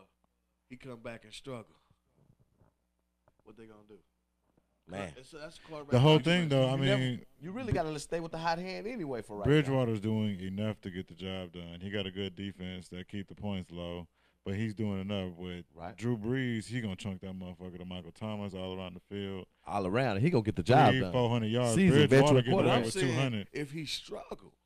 he come back and struggle? What they gonna do? Man. It's, that's quarterback the whole thing, though. I You never- mean, You really got to stay with the hot hand anyway for right now. Bridgewater's doing enough to get the job done. He got a good defense that keep the points low, but he's doing enough with Right. Drew Brees. He gonna chunk that motherfucker to Michael Thomas all around the field. All around. He going to get the job Three, done. four hundred yards. Seasoned Bridgewater veteran getting But away with two hundred. if he struggle, Yeah,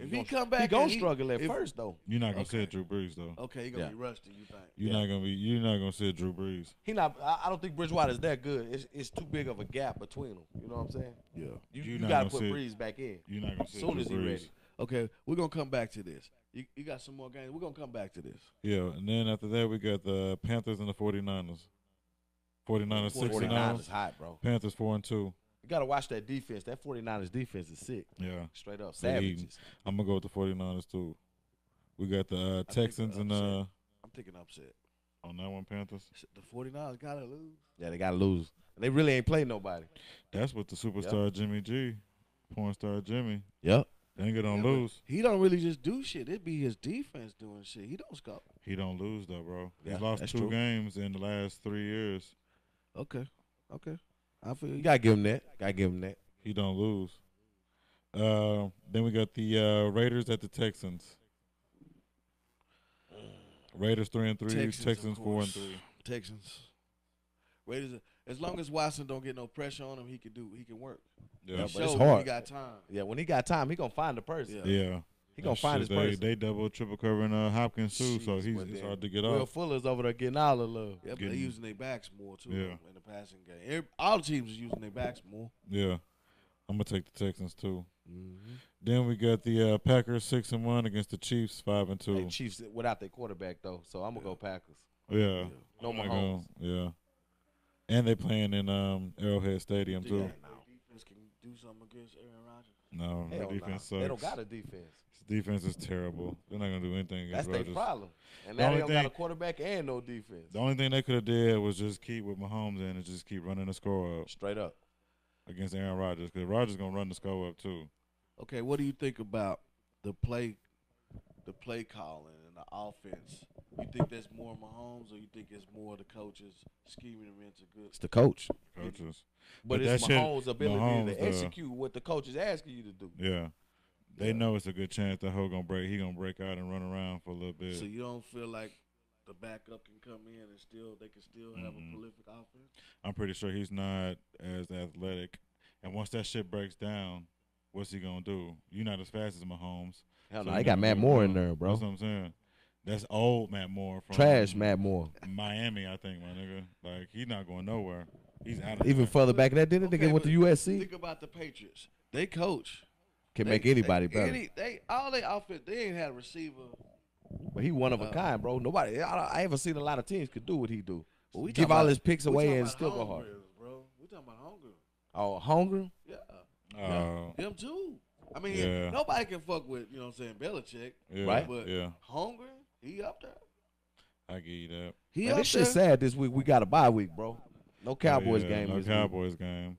if he gon- come back, he going and to struggle at if- first, though. You're not gonna Okay. sit Drew Brees though. Okay, he gonna Yeah. be rusty. You think? You're Yeah. not gonna be. You're not gonna sit Drew Brees. He not. I, I don't think Bridgewater is that good. It's, it's too big of a gap between them. You know what I'm saying? Yeah. You, You you not got to gonna put sit- Brees back in. You're not gonna sit Soon Drew as he Brees. ready. Okay, we're gonna come back to this. You, you got some more games. We're gonna come back to this. Yeah, and then after that we got the Panthers and the 49ers. 49ers six and 49 zero. is hot, bro. Panthers four and two. You gotta watch that defense. That 49ers defense is sick. Yeah, Straight up. Savages. I'm gonna go with the 49ers too. We got the uh, Texans and uh I'm thinking upset. on that one Panthers. The 49ers gotta lose. Yeah, they gotta lose. And they really ain't played nobody. That's what the superstar Jimmy G, porn star Jimmy. Yep. They ain't gonna Yeah, lose. He don't really just do shit. It be his defense doing shit. He don't score. He don't lose though, bro. Yeah, He's lost two true. games in the last three years. Okay. Okay. I feel You you. gotta give him that. Gotta give him that. He don't lose. Uh, then we got the uh, Raiders at the Texans. Raiders three and three. Texans, Texans, four and three. Texans. Raiders. As long as Watson don't get no pressure on him, he can do. He can work. Yeah, but Show it's when hard. He got time. Yeah, when he got time, he gonna find the person. Yeah. yeah. He gonna And find shit, his they, person. They double, triple covering uh, Hopkins too, so he's it's hard to get off. Will off. Fuller's over there getting all the love. Yeah, but they're using their backs more too Yeah. in the passing game. Every, all the teams are using their backs more. Yeah, I'm gonna take the Texans too. Mm-hmm. Then we got the uh, Packers six and one against the Chiefs five and two. Hey, Chiefs without their quarterback though, so I'm gonna go Packers. yeah, No I'm gonna Mahomes. Yeah, and they playing in um, Arrowhead Stadium too. think their defense can do something against Aaron Rodgers? No, their Hell defense nah. sucks. They don't got a defense. His defense is terrible. They're not gonna do anything That's against their Rodgers. That's their problem. And The now they only don't got a thing- quarterback and no defense. The only thing they could have did was just keep with Mahomes in and just keep running the score up Straight up. against Aaron Rodgers because Rodgers gonna run the score up too. Okay, what do you think about the play, the play calling and the offense? You think that's more Mahomes, or you think it's more the coaches scheming them into good? It's the coach. Coaches, But, But it's that shit- Mahomes' ability Mahomes, to uh, execute what the coach is asking you to do. yeah. They Yeah. know it's a good chance that Ho gonna break. He gonna break out and run around for a little bit. So you don't feel like the backup can come in and still they can still have Mm-mm. a prolific offense? I'm pretty sure he's not as athletic. And once that shit breaks down, what's he gonna do? You're not as fast as Mahomes. Hell So no, he they got Matt Moore in there, bro. That's what I'm saying. That's old Matt Moore from Trash Matt Moore. Miami, I think, my nigga. Like he's not going nowhere. He's out of Even there. further back in that, didn't they Okay, get with but the USC? Think about the Patriots. They coach Can They- make anybody they, better. Any, they all they offense. They ain't had a receiver. But he one of a Uh, kind, bro. Nobody, I, I haven't seen a lot of teams could do what he do. But we Give all about- his picks away and still go hard. Bro. We talking about hunger. Oh, Hunger? Yeah, Oh, them too. I mean, Yeah. nobody can fuck with you know what I'm saying Belichick, yeah, Right. but Yeah, hunger, he up there. I give you that. He Man, up this shit there. sad this week. We got a bye week, bro. No Cowboys Oh, yeah, game. No this week. Cowboys game.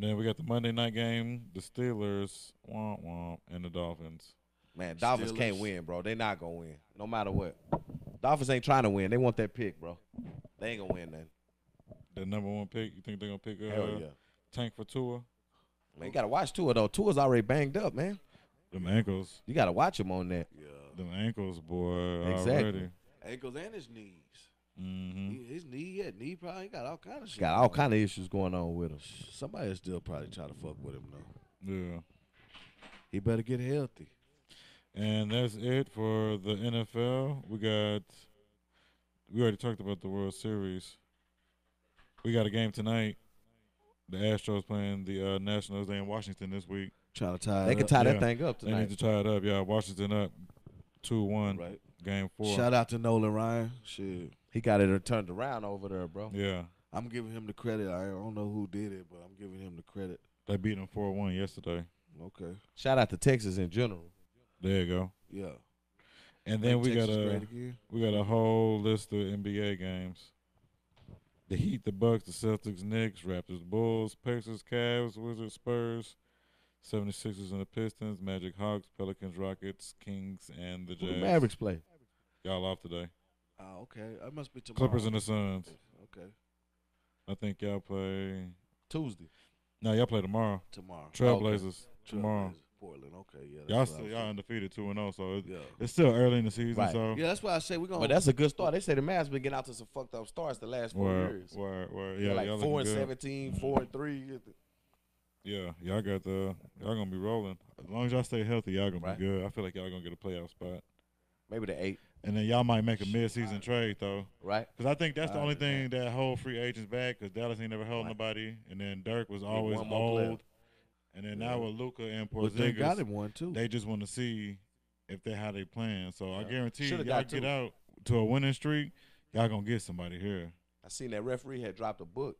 Then we got the Monday night game, the Steelers, womp womp, and the Dolphins. Man, Dolphins can't win, bro. They not gonna win, no matter what. Dolphins ain't trying to win. They want that pick, bro. They ain't gonna win nothing. The number one pick. You think they're gonna pick uh, Hell yeah. Tank for Tua? Man, you gotta watch Tua though. Tua's already banged up, man. Them ankles, You gotta watch him on that. Yeah, them ankles, boy. Exactly. Already. ankles and his knees. Hmm He, his knee, yeah, knee probably got all kind of shit. Got all kind of issues going on with him. Somebody still probably try to fuck with him though. Yeah. He better get healthy. And that's it for the NFL. We got. We already talked about the World Series. We got a game tonight. The Astros playing the uh, Nationals. They in Washington this week. Trying to tie. They can tie Yeah. that thing up They need to tie it up. Yeah, Washington up two one. Right. Game four. Shout out to Nolan Ryan. Shit, He got it turned around over there, bro. Yeah, I'm giving him the credit. I don't know who did it, but I'm giving him the credit. they beat him four one yesterday. Okay. Shout out to Texas in general. There you go. Yeah. And then we Texas got a we got a whole list of NBA games. The Heat, the Bucks, the Celtics, Knicks, Raptors, Bulls, Pacers, Cavs, Wizards, Spurs, 76ers and the Pistons, Magic, Hawks, Pelicans, Rockets, Kings, and the Jazz. Who the Mavericks play? Y'all off today. Oh, okay. That must be tomorrow. Clippers and the Suns. Okay. I think y'all play. Tuesday. No, y'all play tomorrow. Tomorrow. Trailblazers tomorrow. Trailblazers, Portland. Okay. Yeah. Y'all that's still y'all undefeated two and zero, so it, saying. it's still early in the season. Right. So Yeah. Yeah. That's why I say we're gonna. But that's a good start. They say the Mavs been getting out to some fucked up starts the last four word, years. word, word. They're Yeah, like y'all four and looking good. 17, four and three. Yeah, y'all got the y'all gonna be rolling. As long as y'all stay healthy, y'all gonna Right. be good. I feel like y'all gonna get a playoff spot, Maybe the eight, and then y'all might make a mid-season trade though, right? because I think that's the I only understand. thing that hold free agents back. Because Dallas ain't never held Right. nobody, and then Dirk was always one old, and then now with Luka and But they got Porzingis, him one too. they just want to see if they how they playing. So I guarantee Shoulda y'all get two. out to a winning streak, y'all gonna get somebody here. I seen that referee had dropped a book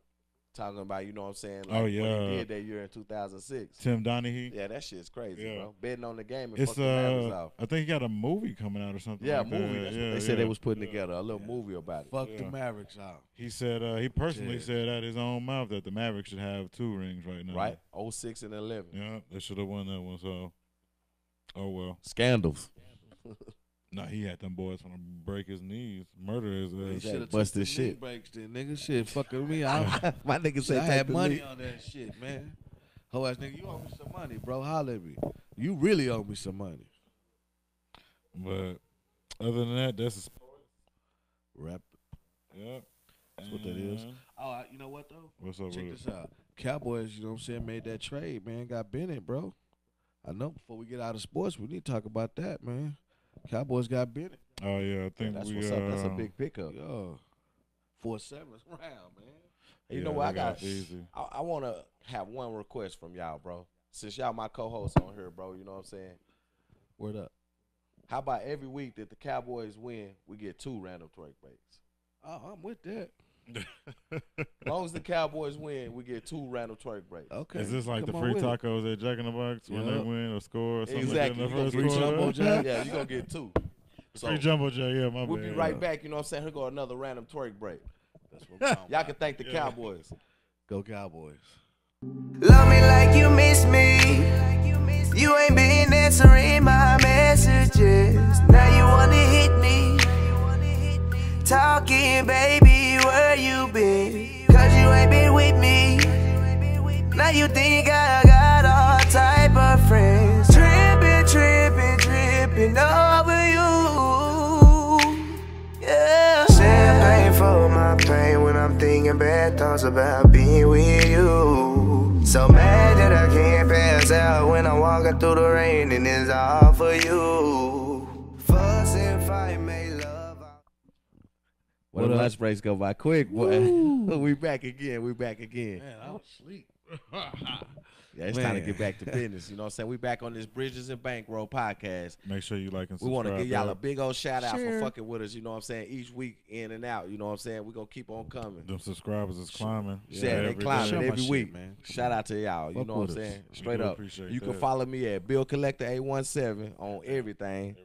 talking about, you know what I'm saying? Oh, What yeah. he did that year in 2006. Tim Donaghy. Yeah, that shit's crazy, Yeah. bro. Betting on the game and It's fucking Mavericks uh, off. I think he got a movie coming out or something. Yeah, a like movie. That. That's what Yeah, they said they was putting Yeah. together a little movie about it. Fuck Yeah. the Mavericks out. He said uh, he personally Yeah. said out his own mouth that the Mavericks should have two rings right now. Right? 06 and 11. Yeah, they should have won that one. So, oh well. Scandals. Nah, he had them boys want to break his knees, murder his ass. should- should bust took this the knee shit. breaks then, nigga. Shit, fucking me. I, My nigga said I had money lead. on that shit, man. Ho ass nigga, you owe me some money, bro. Holla at me. You really owe me some money. But other than that, that's a sport. Rap. Yep. That's what that is. And Oh, I- you know what though? What's up Check with this out. Cowboys, you know what I'm saying, made that trade, man. Got Bennett, bro. I know before we get out of sports, we need to talk about that, man. Cowboys got Bennett. it? Oh yeah, I think That's we. what's up. That's a uh, big pickup. Yo. Four seventh round, man. You yeah, know what? I got got. easy. I, I want to have one request from y'all, bro. Since y'all my co-hosts on here, bro. You know what I'm saying? Word up. How about every week that the Cowboys win, we get two random twerk breaks? Oh, I'm with that. As long as the Cowboys win, we get two random twerk breaks. Okay. Is this like the Come on free tacos at Jack in the Box when they win or score or something Exactly. like that in the get first free quarter? jumbo jack? Yeah, you're gonna get two. So Free jumbo jack, yeah, my we'll bad. be right back. You know what I'm saying? Here go another random twerk break. That's what I'm Y'all can thank the Cowboys. Go Cowboys. Love me like you miss me. You ain't been answering my messages. Now you wanna hit me. Talking, baby, with me. Now you think I got all type of friends. Tripping, tripping, tripping over you. Yeah. Champagne for my pain when I'm thinking bad thoughts about being with you. So mad that I can't pass out when I'm walking through the rain and it's all for you. Well, What the up? lunch breaks go by quick, boy. we back again. We back again. Man, I was asleep. Yeah, it's time to get back to business. You know what I'm saying? We back on this Bridges and Bankroll podcast. Make sure you like and subscribe. We want to give y'all a big old shout out Sure. for fucking with us. You know what I'm saying? Each week in and out. You know what I'm saying? We're going to keep on coming. Them subscribers is climbing. Yeah, they every climbing Show day. my every shit, week. man. Shout out to y'all. You Fuck know what I'm with us. saying? Straight up. appreciate You can that. follow me at Bill Collector 817 on everything.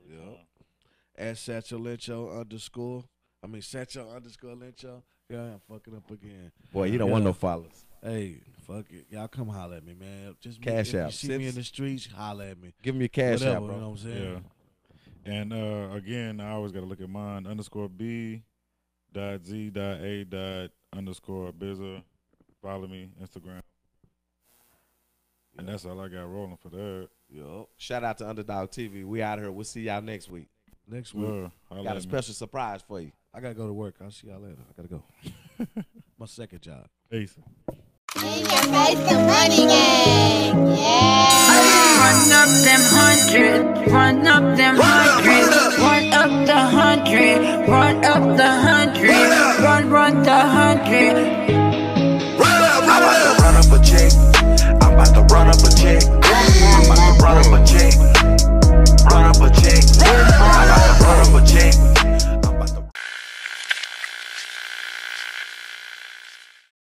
At Satchel Lyncho underscore. I mean Satchel underscore Lyncho. Yeah, I'm fucking up again. Boy, you don't Yeah. want no followers. Hey, fuck it. Y'all come holler at me, man. Just me- Cash if you out. see me in the streets, holler at me. Give me your cash Whatever, out, you know bro. what I'm saying? Yeah. And uh, again, I always got to look at mine underscore B dot Z dot A dot underscore Bizza. Follow me, Instagram. And that's all I got rolling for that. Yo. Shout out to Underdog TV. We out here. We'll see y'all next week. Next week. Well, holla Got a at me. special surprise for you. I gotta go to work. I'll see y'all later. I gotta go. My second job. Peace. Run up them hundred. Run up them hundred. Run up the hundred. Run up the hundred. Run, run the hundred. I'm about to run up a check. I'm about to run up a check. I'm about to run up a check. Run up a check. I'm about to run up a check.